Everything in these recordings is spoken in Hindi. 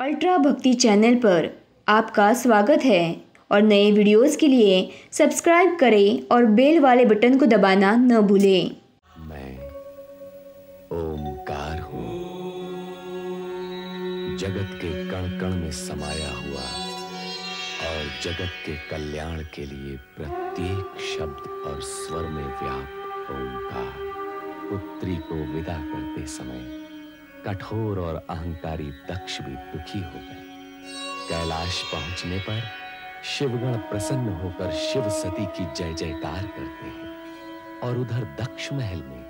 अल्ट्रा भक्ति चैनल पर आपका स्वागत है और नए वीडियोस के लिए सब्सक्राइब करें और बेल वाले बटन को दबाना न भूलें। मैं ओमकार हूँ। जगत के कण कण में समाया हुआ और जगत के कल्याण के लिए प्रत्येक शब्द और स्वर में व्याप्त ओमकार, पुत्री को विदा करते समय कठोर और अहंकारी दक्ष भी दुखी हो गए। कैलाश पहुँचने पर शिवगण प्रसन्न होकर शिव सती की जय जयकार करते हैं और उधर दक्ष महल में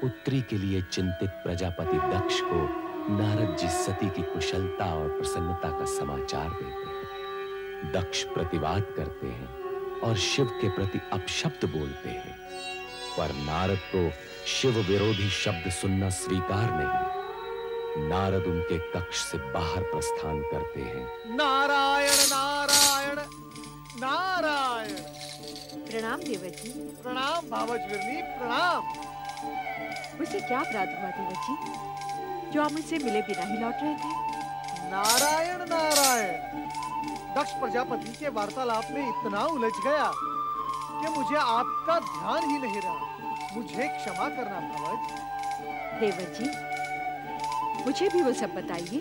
पुत्री के लिए चिंतित प्रजापति दक्ष को नारद जी सती की कुशलता और प्रसन्नता का समाचार देते हैं। दक्ष प्रतिवाद करते हैं और शिव के प्रति अपशब्द बोलते हैं। पर नारद को शिव विरोधी शब्द सुनना स्वीकार नहीं। नारद उनके कक्ष से बाहर प्रस्थान करते हैं। नारायण नारायण नारायण। प्रणाम देवर जी प्रणाम भावज विरनी प्रणाम। मुझसे क्या अपराध हुआ देवर जी जो आप मुझसे मिले बिना ही लौट रहे थे। नारायण नारायण। दक्ष प्रजापति के वार्तालाप में इतना उलझ गया कि मुझे आपका ध्यान ही नहीं रहा। मुझे क्षमा करना भावज देवर जी मुझे भी वो सब बताइए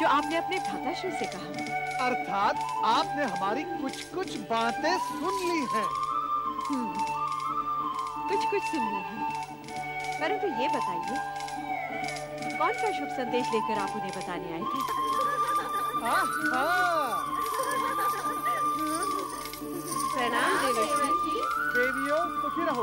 जो आपने अपने भ्राताश्री से कहा। अर्थात आपने हमारी कुछ कुछ बातें सुन ली हैं। हम्म, कुछ कुछ सुन ली है। परंतु ये बताइए कौन सा शुभ संदेश लेकर आप उन्हें बताने आए थे? हाँ, हाँ। प्रणाम देवर जी। देवियों सुखी रहो।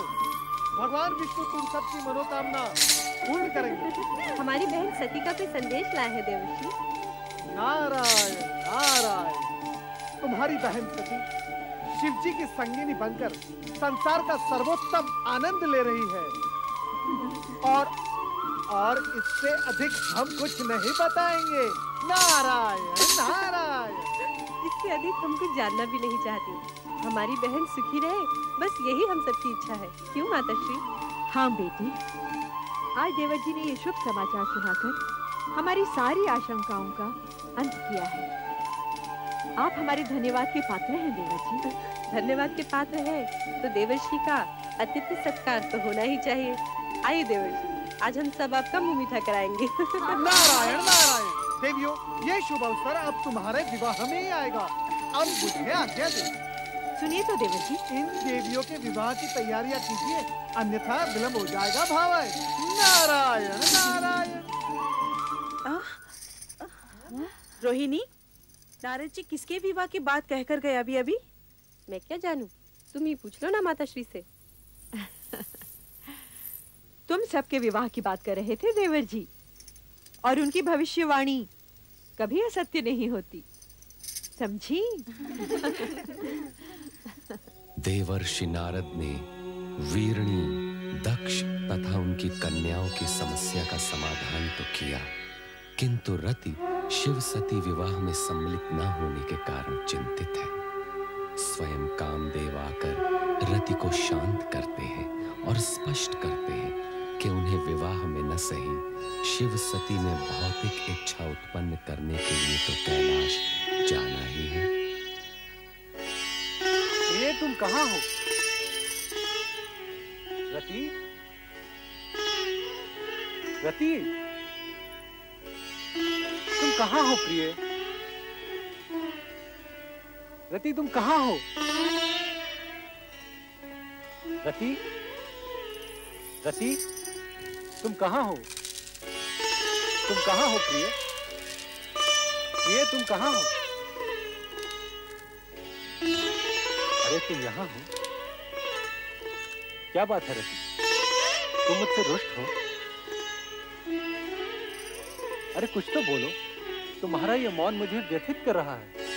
भगवान विष्णु तुम सबकी मनोकामना। पूर्ण करेंगे। हमारी बहन सती का कोई संदेश लाए है देवर जी नारायण नारायण। तुम्हारी बहन सती शिव जी की संगिनी बनकर संसार का सर्वोत्तम आनंद ले रही है। और और इससे अधिक हम कुछ नहीं बताएँगे। नारायण नारायण। इससे अधिक हम कुछ जानना भी नहीं चाहती। हमारी बहन सुखी रहे बस यही हम सबकी इच्छा है। क्यों माता श्री हाँ बेटी। आज देवर जी ने ये शुभ समाचार सुनाकर हमारी सारी आशंकाओं का अंत किया है। आप हमारे धन्यवाद के पात्र हैं देवर जी धन्यवाद के पात्र है तो देवर्षि का अतिथि सत्कार तो होना ही चाहिए। आइए देवर्षि आज हम सब आपका मुँह मीठा कराएँगे। नारायण नारायण। देवियों ये शुभ अवसर अब तुम्हारे विवाह में ही आएगा। अब मुझे आज्ञा दे। सुनिए तो देवर जी। इन देवियों के विवाह की तैयारियाँ कीजिए अन्यथा विलंब हो जाएगा भावय। नारायण नारायण। रोहिणी नारद जी किसके विवाह की बात कहकर गए अभी अभी? मैं क्या जानू? तुम ही पूछ लो ना माता श्री से। तुम सबके विवाह की बात कर रहे थे देवर जी और उनकी भविष्यवाणी कभी असत्य नहीं होती। समझी? देवर्षि नारद ने वीरणी, दक्ष तथा उनकी कन्याओं की समस्या का समाधान तो किया, किंतु रति शिव सती विवाह में सम्मिलित न होने के कारण चिंतित है। स्वयं कामदेव आकर रति को शांत करते हैं और स्पष्ट करते हैं कि उन्हें विवाह में न सही। शिव सती में भौतिक इच्छा उत्पन्न करने के लिए तो कैलाश जाना ही है। ये तुम कहाँ हो? रति? रति? तुम कहाँ हो प्रिय? रति, तुम कहाँ हो? रति? रति? तुम कहाँ हो? तुम कहाँ हो प्रिय? प्रिय तुम कहाँ हो? अरे तुम यहाँ हो? क्या बात है रति तुम मुझसे रुष्ट हो? अरे कुछ तो बोलो। तुम्हारा ये मौन मुझे व्यथित कर रहा है।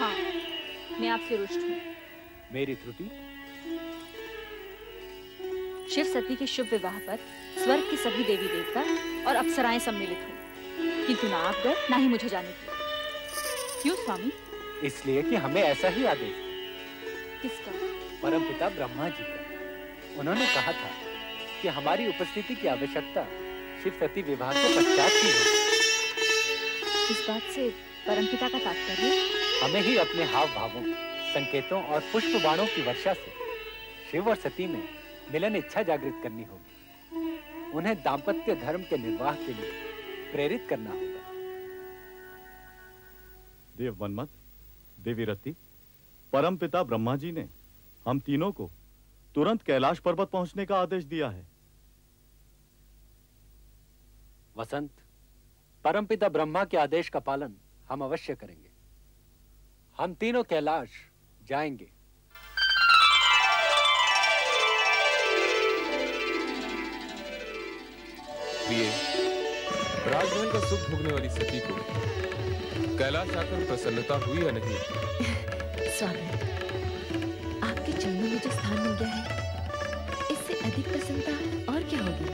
हाँ मैं आपसे रुष्ट हूँ। मेरी त्रुटि? शिव सती के शुभ विवाह पर स्वर्ग की सभी देवी देवता और अप्सराएँ सम्मिलित हुई। किंतु ना आप गए ना ही मुझे जाने दिया क्यों स्वामी? इसलिए कि हमें ऐसा ही आदेश किसका? परमपिता ब्रह्मा जी का। उन्होंने कहा था कि हमारी उपस्थिति की आवश्यकता शिव सती विवाह के पश्चात की है इस बात से परमपिता का तात्पर्य? हमें ही अपने हाव भावों संकेतों और पुष्प बाणों की वर्षा से शिव और सती में मिलन इच्छा जागृत करनी होगी। उन्हें दाम्पत्य धर्म के निर्वाह के लिए प्रेरित करना होगा। देव मनमत देवी रति परम पिता ब्रह्मा जी ने हम तीनों को तुरंत कैलाश पर्वत पहुँचने का आदेश दिया है। वसंत परमपिता ब्रह्मा के आदेश का पालन हम अवश्य करेंगे। हम तीनों कैलाश जाएँगे। प्रिय राजमहल का सुख भोगने वाली सती को कैलाश आकर प्रसन्नता हुई या नहीं? स्वामी, आपके चरणों में जो स्थान मिल गया है, इससे अधिक प्रसन्नता और क्या होगी?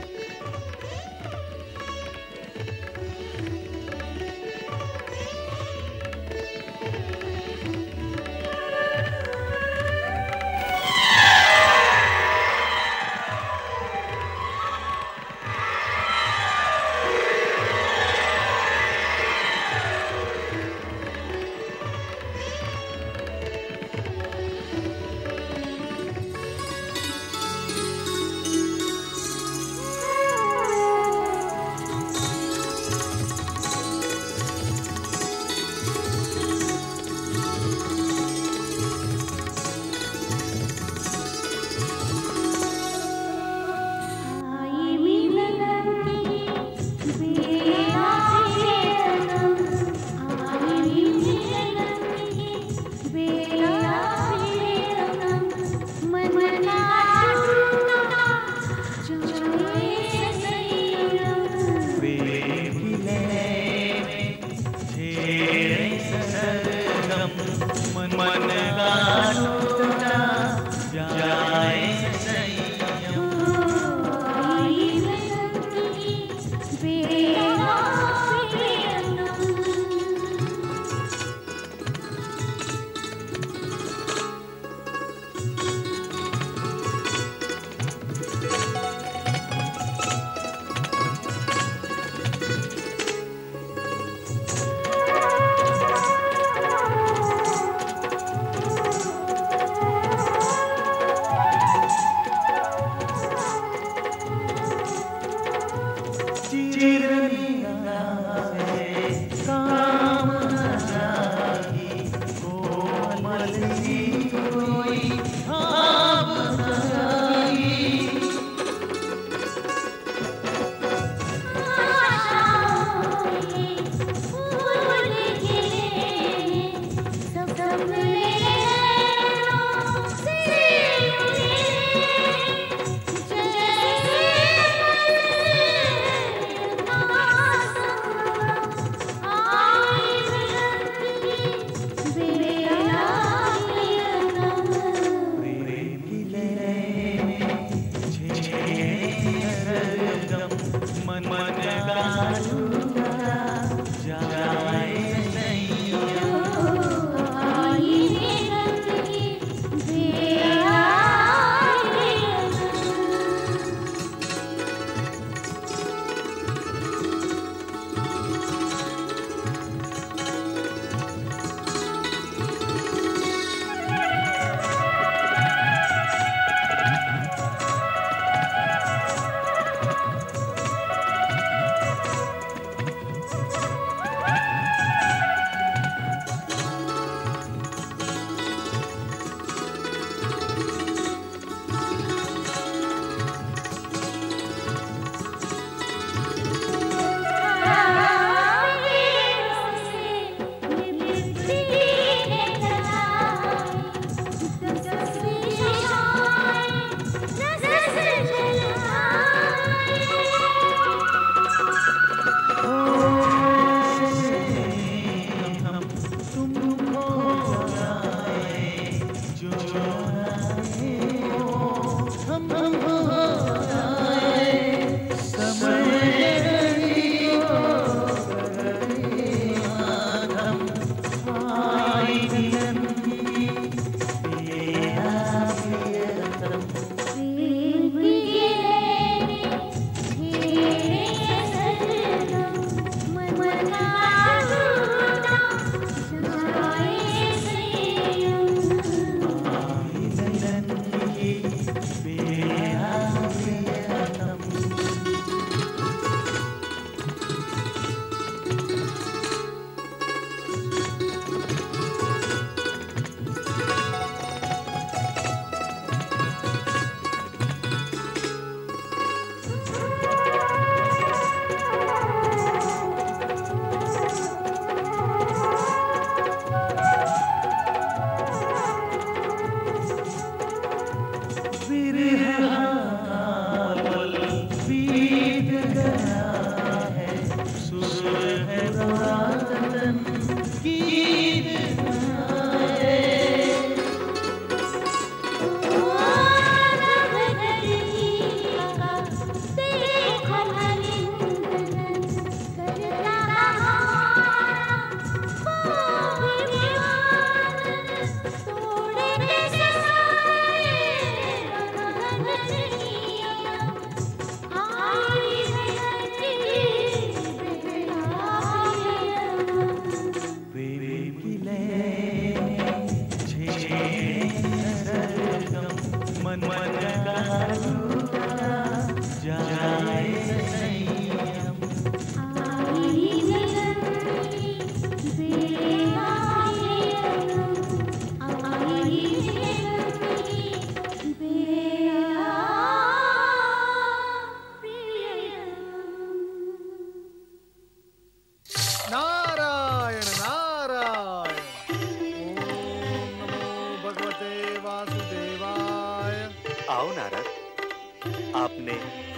फिर है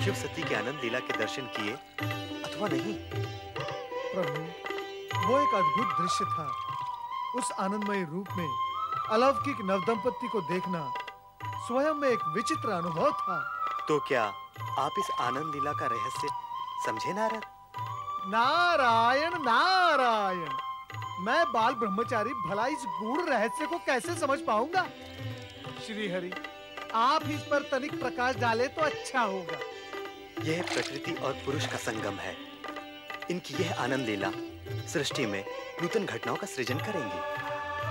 शिव सती के आनंद लीला के दर्शन किए अथवा नहीं? प्रभु वो एक अद्भुत दृश्य था। उस आनंदमय रूप में अलौकिक नवदंपति को देखना स्वयं में एक विचित्र अनुभव था। तो क्या आप इस आनंद लीला का रहस्य समझे नारद? नारायण नारायण! मैं बाल ब्रह्मचारी भला इस गूढ़ रहस्य को कैसे समझ पाऊँगा? श्री हरि आप इस पर तनिक प्रकाश डाले तो अच्छा होगा। यह प्रकृति और पुरुष का संगम है। इनकी यह आनंद लीला सृष्टि में नूतन घटनाओं का सृजन करेंगी।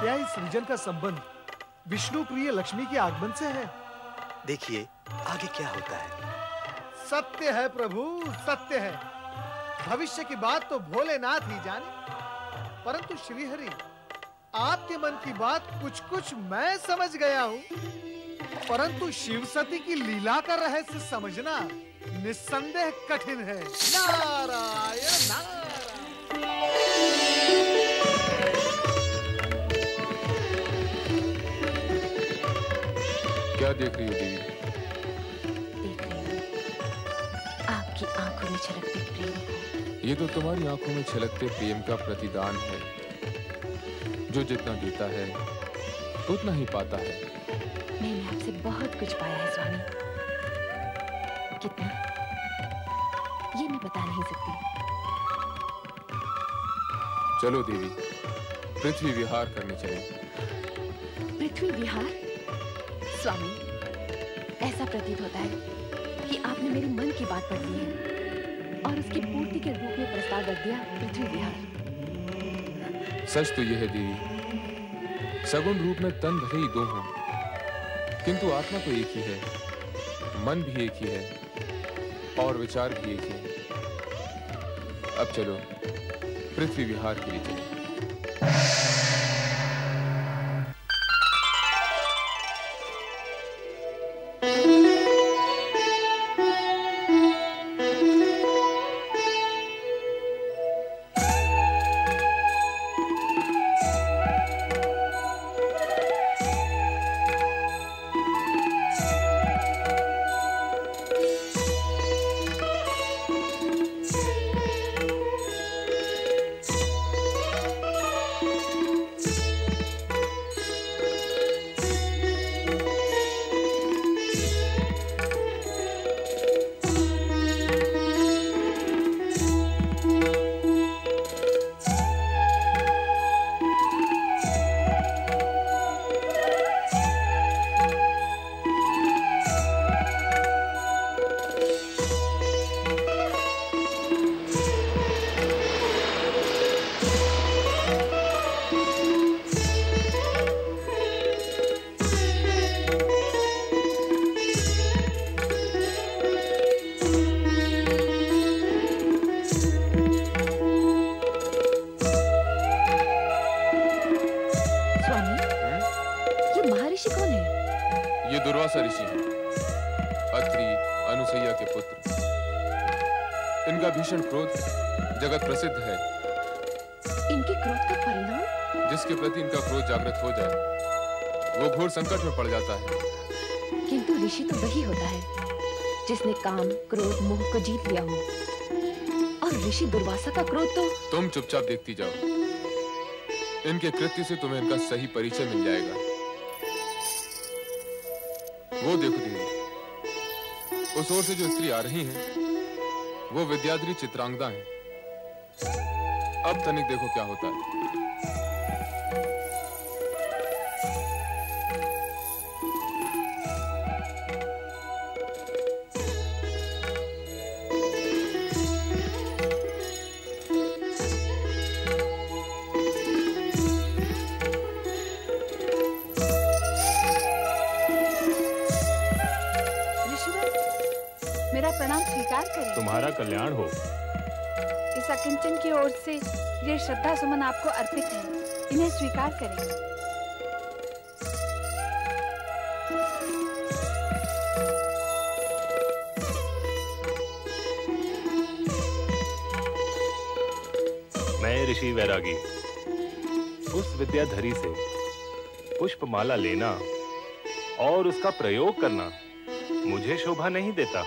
क्या इस सृजन का संबंध विष्णु प्रिय लक्ष्मी के आगमन से है? देखिए आगे क्या होता है। सत्य है प्रभु सत्य है। भविष्य की बात तो भोलेनाथ ही जाने। परंतु श्रीहरि आपके मन की बात कुछ कुछ मैं समझ गया हूँ। परंतु शिव सती की लीला का रहस्य समझना निस्संदेह कठिन है। नारायण नारायण। क्या देख रही हो देवी? देख रही हूँ। आपकी आँखों में छलकते प्रेम को। ये तो तुम्हारी आँखों में छलकते प्रेम का प्रतिदान है। जो जितना देता है उतना ही पाता है। मैंने आपसे बहुत कुछ पाया है स्वामी। कितना? ये मैं बता नहीं सकती। चलो देवी पृथ्वी विहार करने चले। पृथ्वी विहार? स्वामी ऐसा प्रतीत होता है कि आपने मेरे मन की बात पढ़ ली है और उसकी पूर्ति के रूप में प्रस्ताव रख दिया पृथ्वी विहार। सच तो यह है देवी सगुण रूप में तन भले ही दो हों। किंतु आत्मा तो एक ही है। मन भी एक ही है। और विचार भी एक ही है। अब चलो, पृथ्वी विहार के लिए चले। अनुसैया के पुत्र। इनका भीषण क्रोध जगत प्रसिद्ध है। इनके क्रोध का परिणाम? जिसके प्रति इनका क्रोध जागृत हो जाए वो घोर संकट में पड़ जाता है। किंतु ऋषि तो वही होता है जिसने काम क्रोध मोह को जीत लिया हो। और ऋषि दुर्वासा का क्रोध तो तुम चुपचाप देखती जाओ। इनके कृत्य से तुम्हें इनका सही परिचय मिल जाएगा। वो देखो देवी उस ओर से जो स्त्री आ रही है, वो विद्याद्री चित्रांगदा है। अब तनिक देखो क्या होता है। तुम्हारा कल्याण हो। इस अकिंचन की ओर से ये श्रद्धा सुमन आपको अर्पित है। इन्हें स्वीकार करें। मैं ऋषि वैरागी उस विद्याधरी से पुष्पमाला लेना और उसका प्रयोग करना मुझे शोभा नहीं देता।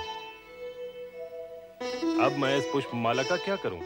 अब मैं इस पुष्प माला का क्या करूँ?